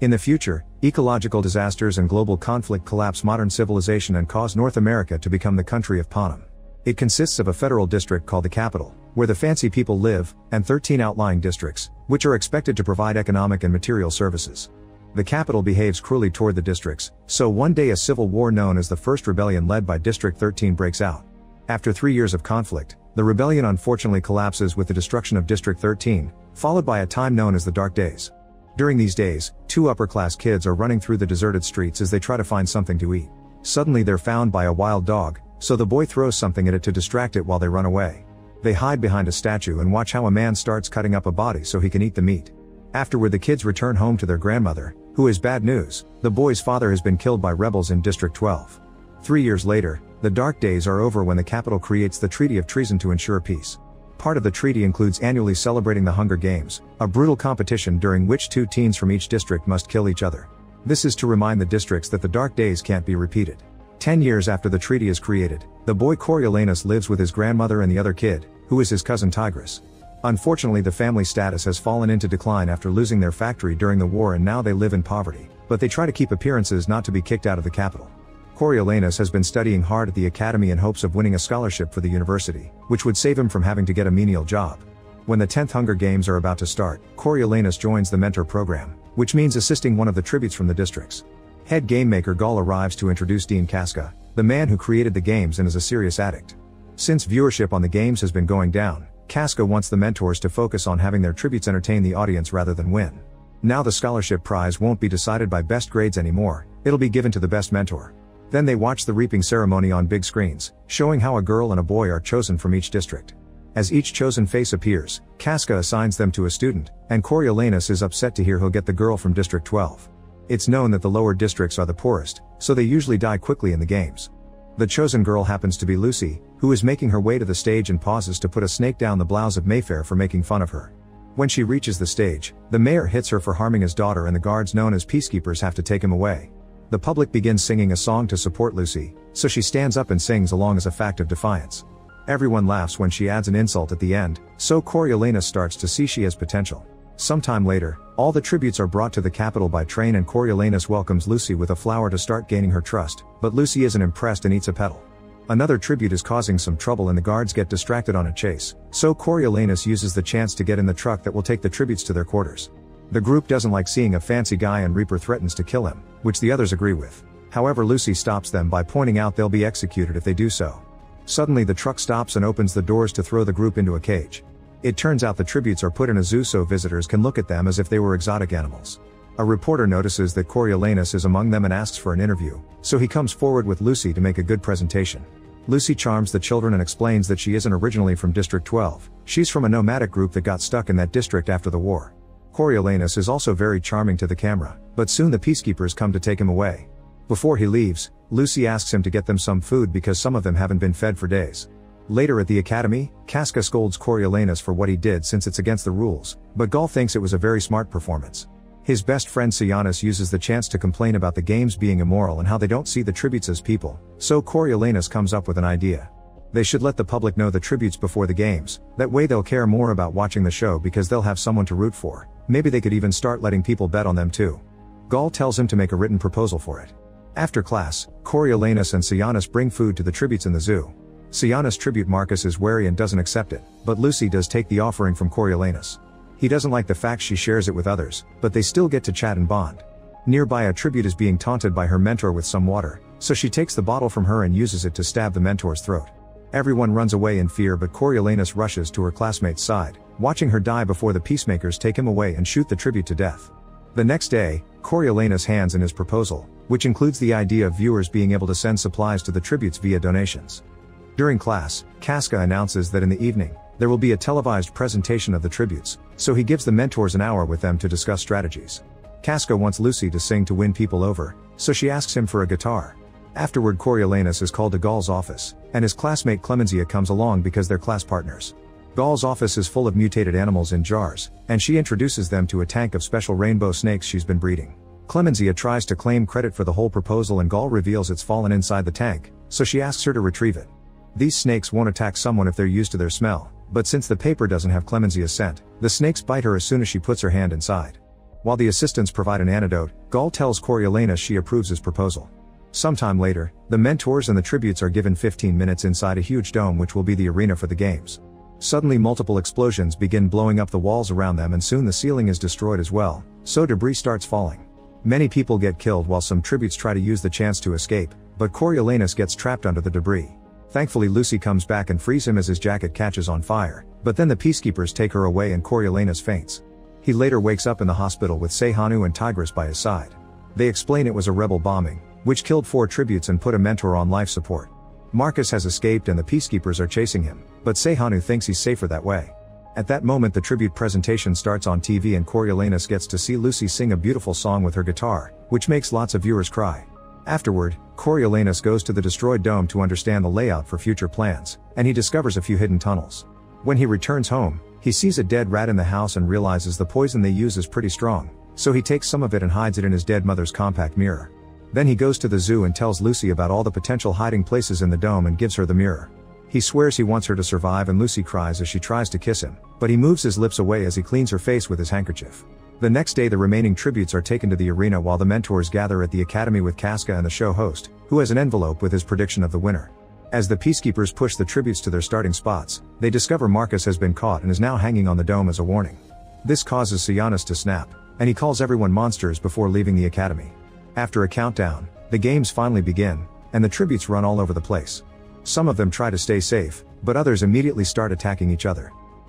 In the future, ecological disasters and global conflict collapse modern civilization and cause North America to become the country of Panem. It consists of a federal district called the Capitol, where the fancy people live, and 13 outlying districts, which are expected to provide economic and material services. The capital behaves cruelly toward the districts, so one day a civil war known as the First Rebellion led by District 13 breaks out. After three years of conflict, the rebellion unfortunately collapses with the destruction of District 13, followed by a time known as the Dark Days. During these days, two upper class kids are running through the deserted streets as they try to find something to eat. Suddenly they're found by a wild dog, so the boy throws something at it to distract it while they run away. They hide behind a statue and watch how a man starts cutting up a body so he can eat the meat. Afterward, the kids return home to their grandmother, who is bad news the boy's father has been killed by rebels in District 12. Three years later, the dark days are over when the Capitol creates the Treaty of Treason to ensure peace. Part of the treaty includes annually celebrating the Hunger Games, a brutal competition during which two teens from each district must kill each other. This is to remind the districts that the dark days can't be repeated. Ten years after the treaty is created, the boy Coriolanus lives with his grandmother and the other kid, who is his cousin Tigris. Unfortunately the family status has fallen into decline after losing their factory during the war and now they live in poverty, but they try to keep appearances not to be kicked out of the Capitol. Coriolanus has been studying hard at the academy in hopes of winning a scholarship for the university, which would save him from having to get a menial job. When the 10th Hunger Games are about to start, Coriolanus joins the mentor program, which means assisting one of the tributes from the districts. Head game maker Gaul arrives to introduce Dean Casca, the man who created the games and is a serious addict. Since viewership on the games has been going down, Casca wants the mentors to focus on having their tributes entertain the audience rather than win. Now the scholarship prize won't be decided by best grades anymore, it'll be given to the best mentor. Then they watch the reaping ceremony on big screens, showing how a girl and a boy are chosen from each district. As each chosen face appears, Casca assigns them to a student, and Coriolanus is upset to hear he'll get the girl from District 12. It's known that the lower districts are the poorest, so they usually die quickly in the games. The chosen girl happens to be Lucy, who is making her way to the stage and pauses to put a snake down the blouse of Mayfair for making fun of her. When she reaches the stage, the mayor hits her for harming his daughter and the guards known as peacekeepers have to take him away. The public begins singing a song to support Lucy, so she stands up and sings along as a fact of defiance. Everyone laughs when she adds an insult at the end, so Coriolanus starts to see she has potential. Sometime later, all the tributes are brought to the Capitol by train and Coriolanus welcomes Lucy with a flower to start gaining her trust, but Lucy isn't impressed and eats a petal. Another tribute is causing some trouble and the guards get distracted on a chase, so Coriolanus uses the chance to get in the truck that will take the tributes to their quarters. The group doesn't like seeing a fancy guy and Reaper threatens to kill him, which the others agree with. However Lucy stops them by pointing out they'll be executed if they do so. Suddenly the truck stops and opens the doors to throw the group into a cage. It turns out the tributes are put in a zoo so visitors can look at them as if they were exotic animals. A reporter notices that Coriolanus is among them and asks for an interview, so he comes forward with Lucy to make a good presentation. Lucy charms the children and explains that she isn't originally from District 12, she's from a nomadic group that got stuck in that district after the war. Coriolanus is also very charming to the camera, but soon the peacekeepers come to take him away. Before he leaves, Lucy asks him to get them some food because some of them haven't been fed for days. Later at the academy, Casca scolds Coriolanus for what he did since it's against the rules, but Gaul thinks it was a very smart performance. His best friend Sejanus uses the chance to complain about the games being immoral and how they don't see the tributes as people, so Coriolanus comes up with an idea. They should let the public know the tributes before the games, that way they'll care more about watching the show because they'll have someone to root for, maybe they could even start letting people bet on them too. Gaul tells him to make a written proposal for it. After class, Coriolanus and Sejanus bring food to the tributes in the zoo. Sejanus' tribute Marcus is wary and doesn't accept it, but Lucy does take the offering from Coriolanus. He doesn't like the fact she shares it with others, but they still get to chat and bond. Nearby a tribute is being taunted by her mentor with some water, so she takes the bottle from her and uses it to stab the mentor's throat. Everyone runs away in fear but Coriolanus rushes to her classmate's side, watching her die before the peacemakers take him away and shoot the tribute to death. The next day, Coriolanus hands in his proposal, which includes the idea of viewers being able to send supplies to the tributes via donations. During class, Casca announces that in the evening, there will be a televised presentation of the tributes, so he gives the mentors an hour with them to discuss strategies. Casca wants Lucy to sing to win people over, so she asks him for a guitar. Afterward Coriolanus is called to Gaul's office, and his classmate Clemensia comes along because they're class partners. Gaul's office is full of mutated animals in jars, and she introduces them to a tank of special rainbow snakes she's been breeding. Clemensia tries to claim credit for the whole proposal and Gaul reveals it's fallen inside the tank, so she asks her to retrieve it. These snakes won't attack someone if they're used to their smell, but since the paper doesn't have Clemensia's scent, the snakes bite her as soon as she puts her hand inside. While the assistants provide an antidote, Gaul tells Coriolanus she approves his proposal. Sometime later, the mentors and the tributes are given 15 minutes inside a huge dome which will be the arena for the games. Suddenly multiple explosions begin blowing up the walls around them and soon the ceiling is destroyed as well, so debris starts falling. Many people get killed while some tributes try to use the chance to escape, but Coriolanus gets trapped under the debris. Thankfully Lucy comes back and frees him as his jacket catches on fire, but then the peacekeepers take her away and Coriolanus faints. He later wakes up in the hospital with Sejanus and Tigris by his side. They explain it was a rebel bombing, which killed four tributes and put a mentor on life support. Marcus has escaped and the peacekeepers are chasing him, but Sejanus thinks he's safer that way. At that moment the tribute presentation starts on TV and Coriolanus gets to see Lucy sing a beautiful song with her guitar, which makes lots of viewers cry. Afterward, Coriolanus goes to the destroyed dome to understand the layout for future plans, and he discovers a few hidden tunnels. When he returns home, he sees a dead rat in the house and realizes the poison they use is pretty strong, so he takes some of it and hides it in his dead mother's compact mirror. Then he goes to the zoo and tells Lucy about all the potential hiding places in the dome and gives her the mirror. He swears he wants her to survive and Lucy cries as she tries to kiss him, but he moves his lips away as he cleans her face with his handkerchief. The next day the remaining tributes are taken to the arena while the mentors gather at the academy with Casca and the show host, who has an envelope with his prediction of the winner. As the peacekeepers push the tributes to their starting spots, they discover Marcus has been caught and is now hanging on the dome as a warning. This causes Sejanus to snap, and he calls everyone monsters before leaving the academy. After a countdown, the games finally begin, and the tributes run all over the place. Some of them try to stay safe, but others immediately start attacking each other.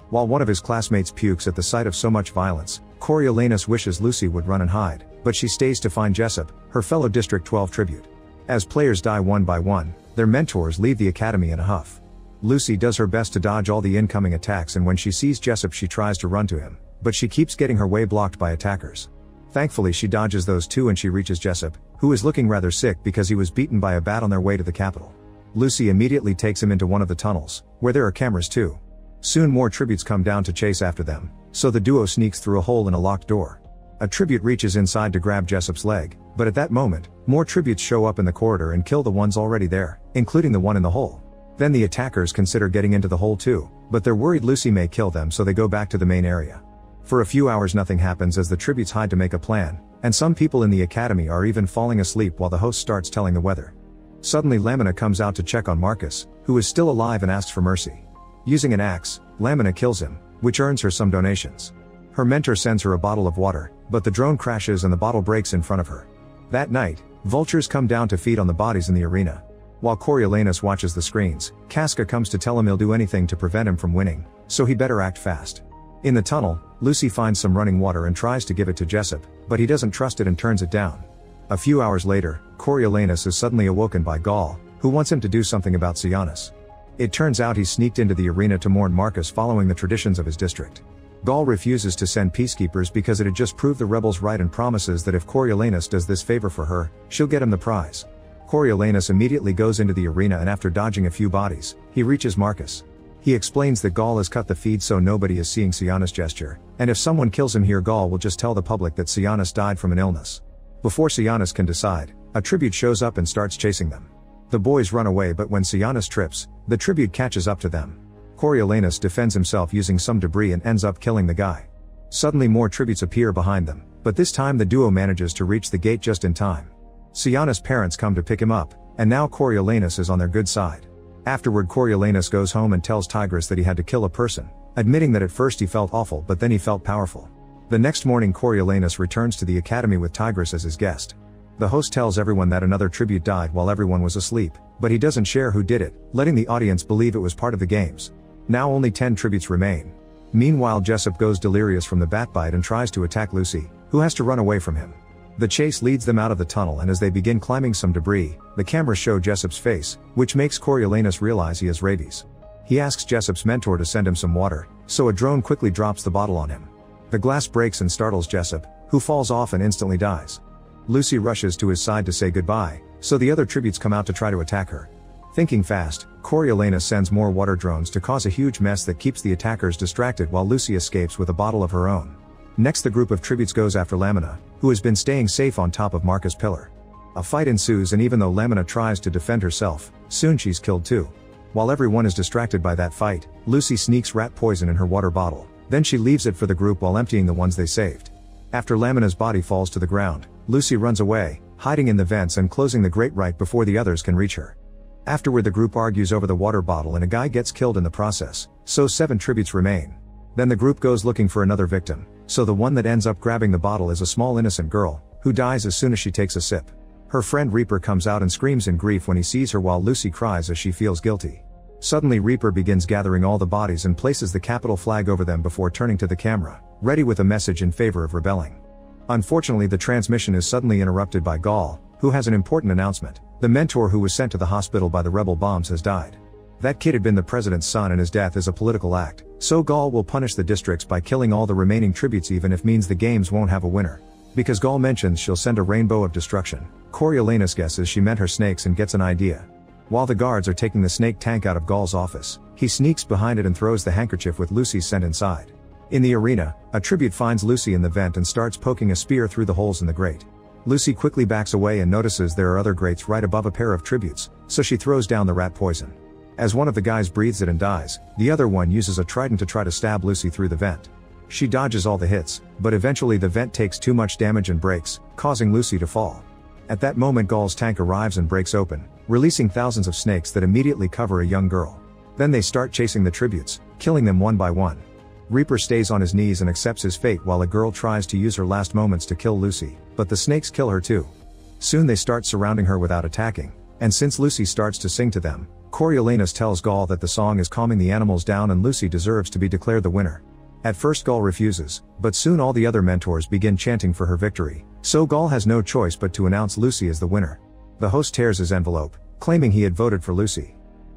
While one of his classmates pukes at the sight of so much violence, Coriolanus wishes Lucy would run and hide, but she stays to find Jessup, her fellow District 12 tribute. As players die one by one, their mentors leave the academy in a huff. Lucy does her best to dodge all the incoming attacks and when she sees Jessup she tries to run to him, but she keeps getting her way blocked by attackers. Thankfully she dodges those two and she reaches Jessup, who is looking rather sick because he was beaten by a bat on their way to the Capitol. Lucy immediately takes him into one of the tunnels, where there are cameras too. Soon more tributes come down to chase after them, so the duo sneaks through a hole in a locked door. A tribute reaches inside to grab Jessup's leg, but at that moment, more tributes show up in the corridor and kill the ones already there, including the one in the hole. Then the attackers consider getting into the hole too, but they're worried Lucy may kill them so they go back to the main area. For a few hours nothing happens as the tributes hide to make a plan, and some people in the academy are even falling asleep while the host starts telling the weather. Suddenly Lamina comes out to check on Marcus, who is still alive and asks for mercy. Using an axe, Lamina kills him, which earns her some donations. Her mentor sends her a bottle of water, but the drone crashes and the bottle breaks in front of her. That night, vultures come down to feed on the bodies in the arena. While Coriolanus watches the screens, Casca comes to tell him he'll do anything to prevent him from winning, so he better act fast. In the tunnel, Lucy finds some running water and tries to give it to Jessup, but he doesn't trust it and turns it down. A few hours later, Coriolanus is suddenly awoken by Gaul, who wants him to do something about Sejanus. It turns out he sneaked into the arena to mourn Marcus following the traditions of his district. Gaul refuses to send peacekeepers because it had just proved the rebels right and promises that if Coriolanus does this favor for her, she'll get him the prize. Coriolanus immediately goes into the arena and after dodging a few bodies, he reaches Marcus. He explains that Gaul has cut the feed so nobody is seeing Sejanus gesture, and if someone kills him here Gaul will just tell the public that Sejanus died from an illness. Before Sejanus can decide, a tribute shows up and starts chasing them. The boys run away but when Sejanus trips, the tribute catches up to them. Coriolanus defends himself using some debris and ends up killing the guy. Suddenly more tributes appear behind them, but this time the duo manages to reach the gate just in time. Sejanus' parents come to pick him up, and now Coriolanus is on their good side. Afterward Coriolanus goes home and tells Tigris that he had to kill a person, admitting that at first he felt awful but then he felt powerful. The next morning Coriolanus returns to the academy with Tigris as his guest. The host tells everyone that another tribute died while everyone was asleep, but he doesn't share who did it, letting the audience believe it was part of the games. Now only 10 tributes remain. Meanwhile Jessup goes delirious from the bat bite and tries to attack Lucy, who has to run away from him. The chase leads them out of the tunnel and as they begin climbing some debris, the cameras show Jessup's face, which makes Coriolanus realize he has rabies. He asks Jessup's mentor to send him some water, so a drone quickly drops the bottle on him. The glass breaks and startles Jessup, who falls off and instantly dies. Lucy rushes to his side to say goodbye, so the other tributes come out to try to attack her. Thinking fast, Coriolanus sends more water drones to cause a huge mess that keeps the attackers distracted while Lucy escapes with a bottle of her own. Next the group of tributes goes after Lamina, who has been staying safe on top of Marcus Pillar. A fight ensues and even though Lamina tries to defend herself, soon she's killed too. While everyone is distracted by that fight, Lucy sneaks rat poison in her water bottle, then she leaves it for the group while emptying the ones they saved. After Lamina's body falls to the ground, Lucy runs away, hiding in the vents and closing the grate right before the others can reach her. Afterward the group argues over the water bottle and a guy gets killed in the process, so seven tributes remain. Then the group goes looking for another victim, so the one that ends up grabbing the bottle is a small innocent girl, who dies as soon as she takes a sip. Her friend Reaper comes out and screams in grief when he sees her while Lucy cries as she feels guilty. Suddenly Reaper begins gathering all the bodies and places the Capitol flag over them before turning to the camera, ready with a message in favor of rebelling. Unfortunately the transmission is suddenly interrupted by Gaul, who has an important announcement. The mentor who was sent to the hospital by the rebel bombs has died. That kid had been the president's son and his death is a political act, so Gaul will punish the districts by killing all the remaining tributes even if means the games won't have a winner. Because Gaul mentions she'll send a rainbow of destruction, Coriolanus guesses she meant her snakes and gets an idea. While the guards are taking the snake tank out of Gaul's office, he sneaks behind it and throws the handkerchief with Lucy's scent inside. In the arena, a tribute finds Lucy in the vent and starts poking a spear through the holes in the grate. Lucy quickly backs away and notices there are other grates right above a pair of tributes, so she throws down the rat poison. As one of the guys breathes it and dies, the other one uses a trident to try to stab Lucy through the vent. She dodges all the hits, but eventually the vent takes too much damage and breaks, causing Lucy to fall. At that moment Gaul's tank arrives and breaks open, releasing thousands of snakes that immediately cover a young girl. Then they start chasing the tributes, killing them one by one. Reaper stays on his knees and accepts his fate while a girl tries to use her last moments to kill Lucy, but the snakes kill her too. Soon they start surrounding her without attacking, and since Lucy starts to sing to them, Coriolanus tells Gaul that the song is calming the animals down and Lucy deserves to be declared the winner. At first Gaul refuses, but soon all the other mentors begin chanting for her victory, so Gaul has no choice but to announce Lucy as the winner. The host tears his envelope, claiming he had voted for Lucy.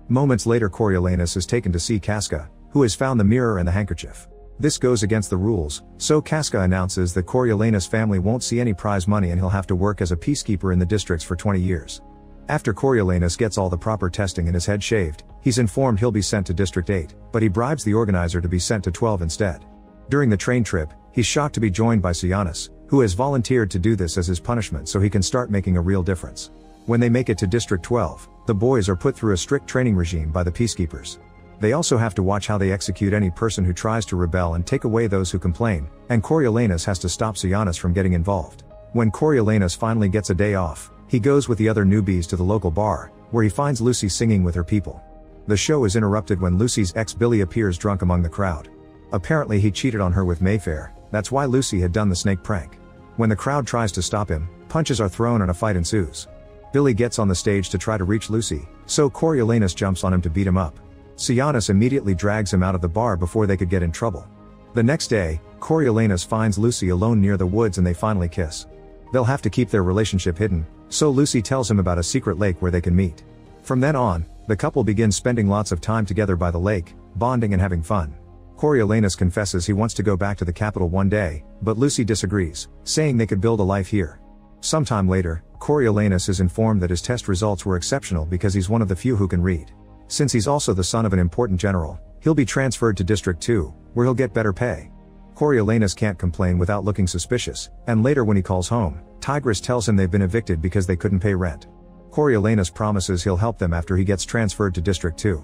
Moments later Coriolanus is taken to see Casca, who has found the mirror and the handkerchief. This goes against the rules, so Casca announces that Coriolanus' family won't see any prize money and he'll have to work as a peacekeeper in the districts for 20 years. After Coriolanus gets all the proper testing and his head shaved, he's informed he'll be sent to District 8, but he bribes the organizer to be sent to 12 instead. During the train trip, he's shocked to be joined by Sejanus, who has volunteered to do this as his punishment so he can start making a real difference. When they make it to District 12, the boys are put through a strict training regime by the peacekeepers. They also have to watch how they execute any person who tries to rebel and take away those who complain, and Coriolanus has to stop Sejanus from getting involved. When Coriolanus finally gets a day off, he goes with the other newbies to the local bar, where he finds Lucy singing with her people. The show is interrupted when Lucy's ex Billy appears drunk among the crowd. Apparently he cheated on her with Mayfair, that's why Lucy had done the snake prank. When the crowd tries to stop him, punches are thrown and a fight ensues. Billy gets on the stage to try to reach Lucy, so Coriolanus jumps on him to beat him up. Sejanus immediately drags him out of the bar before they could get in trouble. The next day, Coriolanus finds Lucy alone near the woods and they finally kiss. They'll have to keep their relationship hidden, so Lucy tells him about a secret lake where they can meet. From then on, the couple begins spending lots of time together by the lake, bonding and having fun. Coriolanus confesses he wants to go back to the Capitol one day, but Lucy disagrees, saying they could build a life here. Sometime later, Coriolanus is informed that his test results were exceptional because he's one of the few who can read. Since he's also the son of an important general, he'll be transferred to District 2, where he'll get better pay. Coriolanus can't complain without looking suspicious, and later when he calls home, Tigris tells him they've been evicted because they couldn't pay rent. Coriolanus promises he'll help them after he gets transferred to District 2.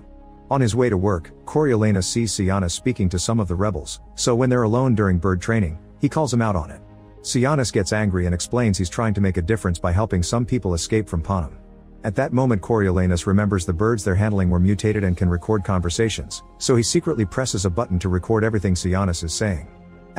On his way to work, Coriolanus sees Sejanus speaking to some of the rebels, so when they're alone during bird training, he calls him out on it. Sejanus gets angry and explains he's trying to make a difference by helping some people escape from Panem. At that moment Coriolanus remembers the birds they're handling were mutated and can record conversations, so he secretly presses a button to record everything Sejanus is saying.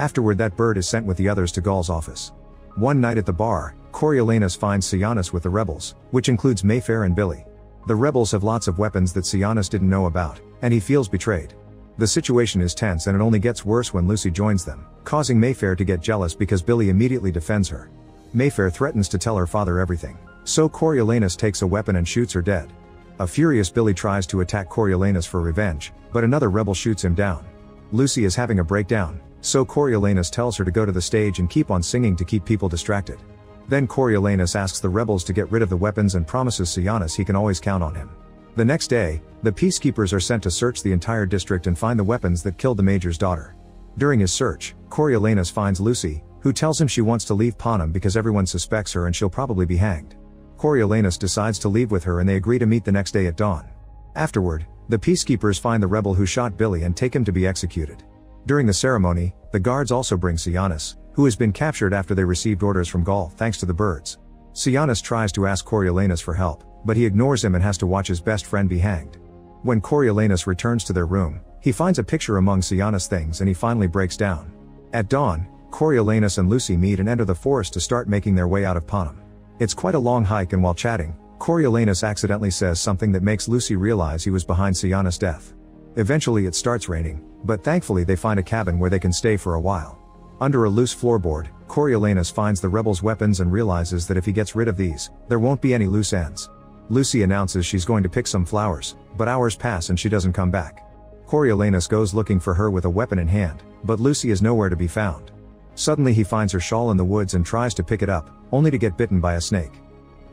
Afterward that bird is sent with the others to Gaul's office. One night at the bar, Coriolanus finds Sejanus with the rebels, which includes Mayfair and Billy. The rebels have lots of weapons that Sejanus didn't know about, and he feels betrayed. The situation is tense and it only gets worse when Lucy joins them, causing Mayfair to get jealous because Billy immediately defends her. Mayfair threatens to tell her father everything, so Coriolanus takes a weapon and shoots her dead. A furious Billy tries to attack Coriolanus for revenge, but another rebel shoots him down. Lucy is having a breakdown, so Coriolanus tells her to go to the stage and keep on singing to keep people distracted. Then Coriolanus asks the rebels to get rid of the weapons and promises Sejanus he can always count on him. The next day, the peacekeepers are sent to search the entire district and find the weapons that killed the major's daughter. During his search, Coriolanus finds Lucy, who tells him she wants to leave Panem because everyone suspects her and she'll probably be hanged. Coriolanus decides to leave with her and they agree to meet the next day at dawn. Afterward, the peacekeepers find the rebel who shot Billy and take him to be executed. During the ceremony, the guards also bring Sejanus, who has been captured after they received orders from Gaul thanks to the birds. Sejanus tries to ask Coriolanus for help, but he ignores him and has to watch his best friend be hanged. When Coriolanus returns to their room, he finds a picture among Sejanus' things and he finally breaks down. At dawn, Coriolanus and Lucy meet and enter the forest to start making their way out of Panem. It's quite a long hike and while chatting, Coriolanus accidentally says something that makes Lucy realize he was behind Sejanus' death. Eventually it starts raining, but thankfully they find a cabin where they can stay for a while. Under a loose floorboard, Coriolanus finds the rebels' weapons and realizes that if he gets rid of these, there won't be any loose ends. Lucy announces she's going to pick some flowers, but hours pass and she doesn't come back. Coriolanus goes looking for her with a weapon in hand, but Lucy is nowhere to be found. Suddenly he finds her shawl in the woods and tries to pick it up, only to get bitten by a snake.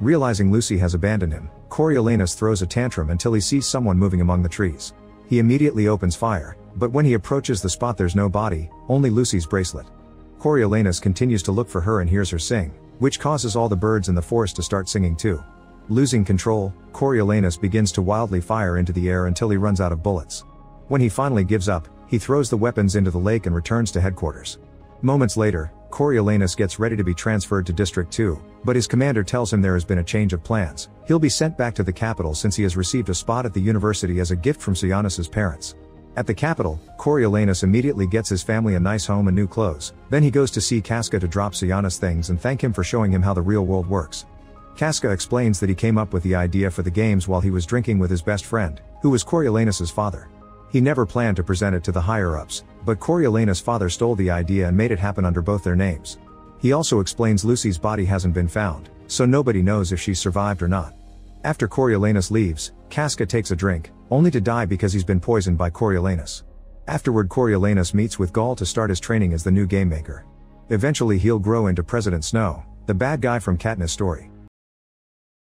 Realizing Lucy has abandoned him, Coriolanus throws a tantrum until he sees someone moving among the trees. He immediately opens fire, but when he approaches the spot there's no body, only Lucy's bracelet. Coriolanus continues to look for her and hears her sing, which causes all the birds in the forest to start singing too. Losing control, Coriolanus begins to wildly fire into the air until he runs out of bullets. When he finally gives up, he throws the weapons into the lake and returns to headquarters. Moments later, Coriolanus gets ready to be transferred to District 2, but his commander tells him there has been a change of plans. He'll be sent back to the Capitol since he has received a spot at the university as a gift from Sejanus' parents. At the Capitol, Coriolanus immediately gets his family a nice home and new clothes. Then he goes to see Casca to drop Sejanus things and thank him for showing him how the real world works. Casca explains that he came up with the idea for the games while he was drinking with his best friend, who was Coriolanus' father. He never planned to present it to the higher-ups, but Coriolanus' father stole the idea and made it happen under both their names. He also explains Lucy's body hasn't been found, so nobody knows if she survived or not. After Coriolanus leaves, Casca takes a drink, only to die because he's been poisoned by Coriolanus. Afterward Coriolanus meets with Gaul to start his training as the new game maker. Eventually he'll grow into President Snow, the bad guy from Katniss' story.